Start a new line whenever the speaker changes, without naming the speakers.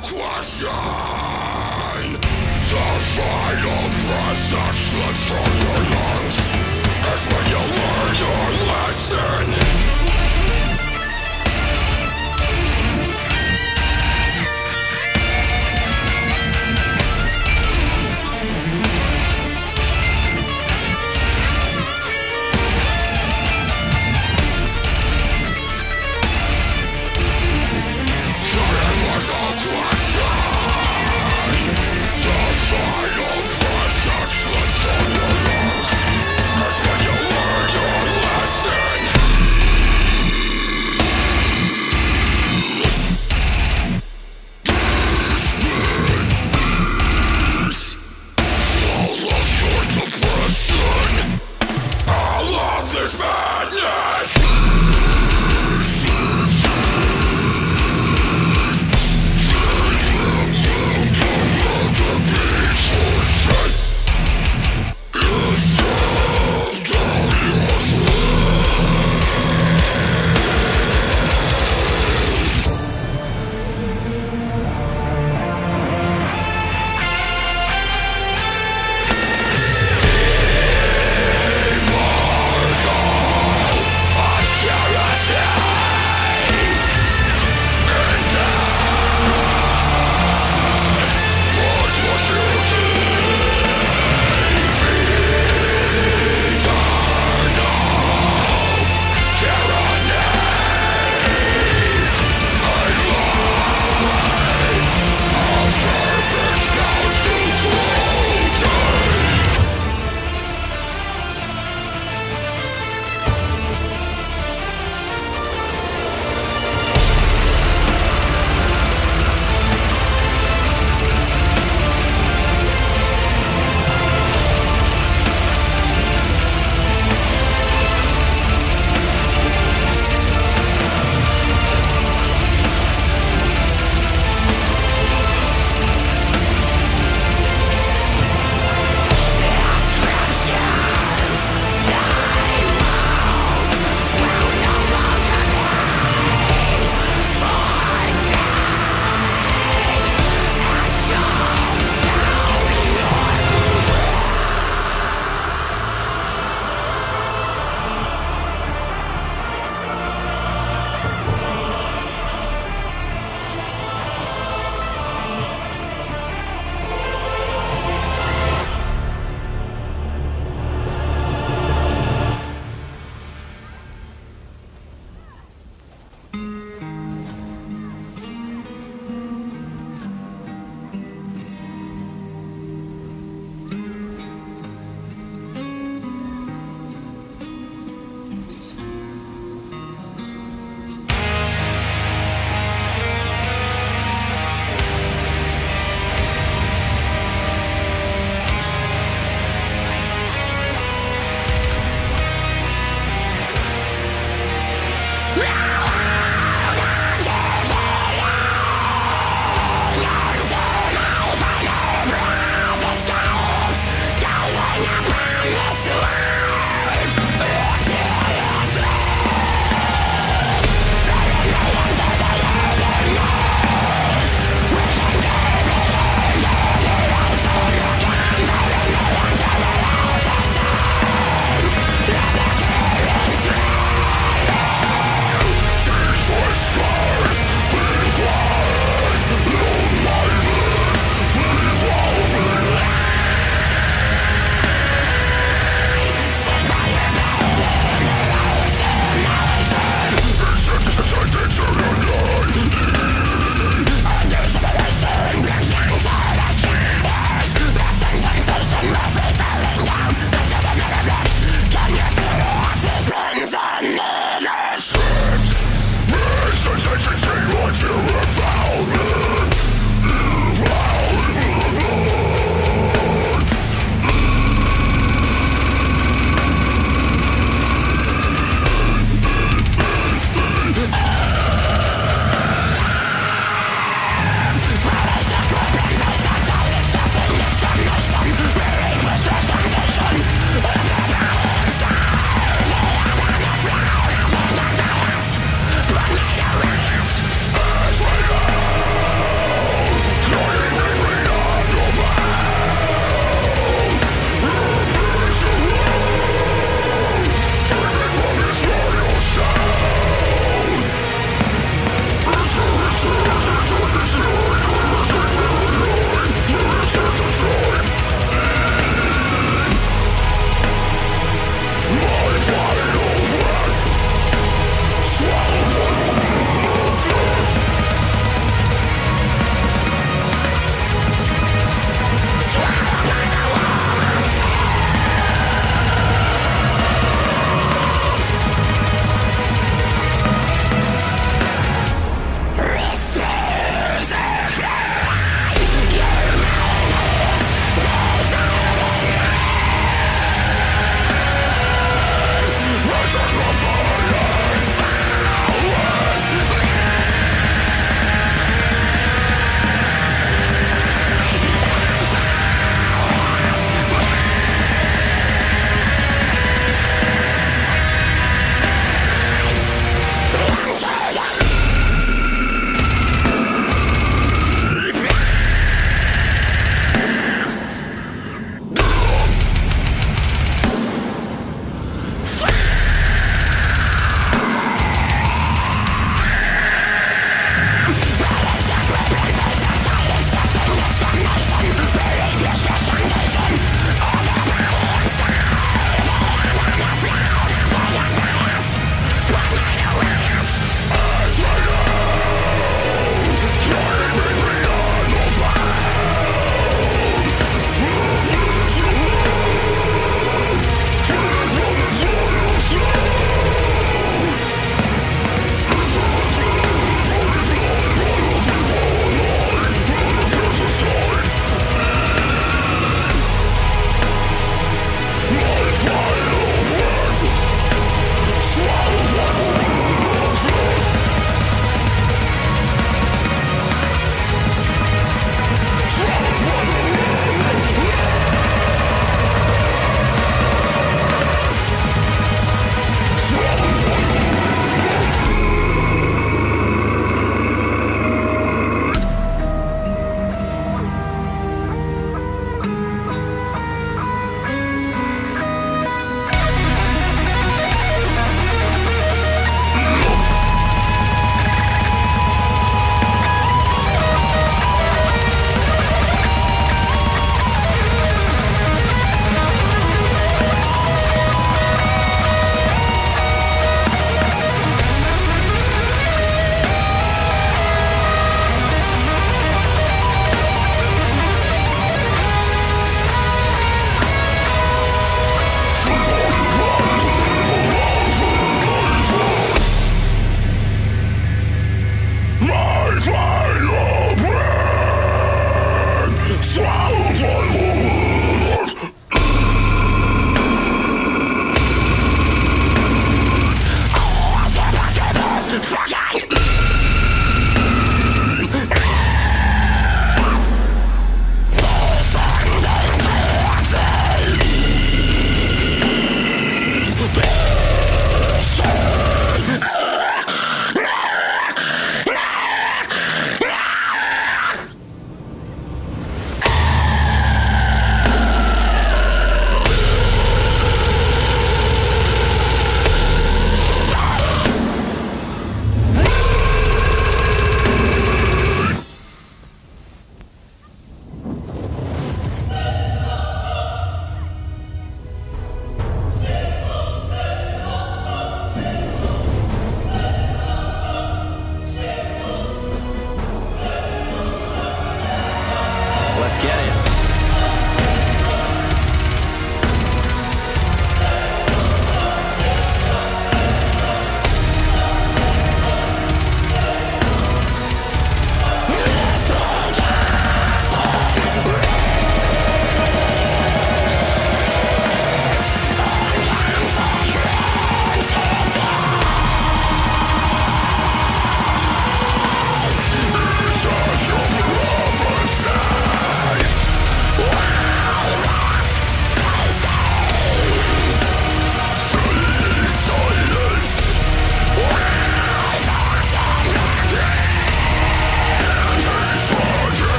question. The final breath that slips from your lungs. Is when you learn your lesson.